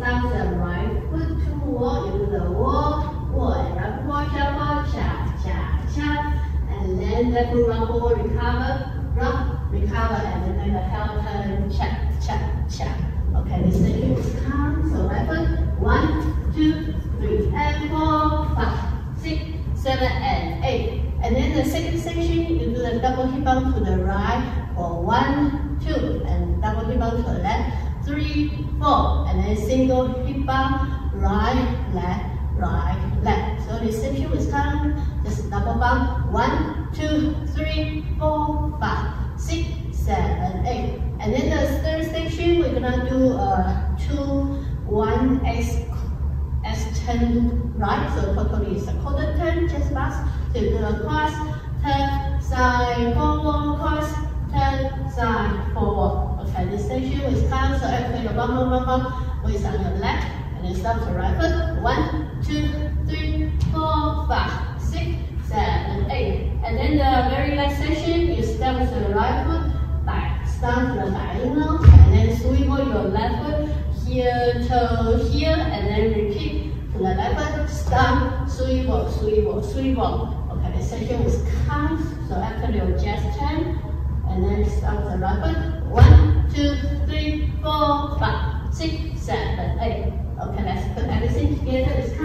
thousand right foot toward into the wall, wall, rumble, shuffle, cha, cha, cha, and then let go, rumble, recover, rock, recover, and then the hell turn, cha, cha, cha. Okay, this the hips come, so right foot, one, two, three, and four, five, six, seven, and eight. And then the second section, you do the double hip bump to the right, for one, two, and double hip bump to the left three, four, and then single hip bump, right, left, right, left. So the section is count, just double bump, one, two, three, four, five, six, seven, eight. And then the third section, we're gonna do a two, one, X, S turn right. So totally is a quarter turn, just pass. So you do a cross, turn, side, forward, cross, side, forward. Okay, this section is count. So after your bump, bump, bump, bump, waist on your left, and then stop to right foot. One, two, three, four, five, six, seven, eight. And then the very last session, you step to the right foot, back, stand to the diagonal, and then swivel your left foot here, toe here, and then repeat to the left foot, stand, swivel, swivel, swivel. Okay, the section is count, so after your chest turn, and then start the foot, one, two, three, four, five, six, seven, eight. Okay, let's put everything together, it's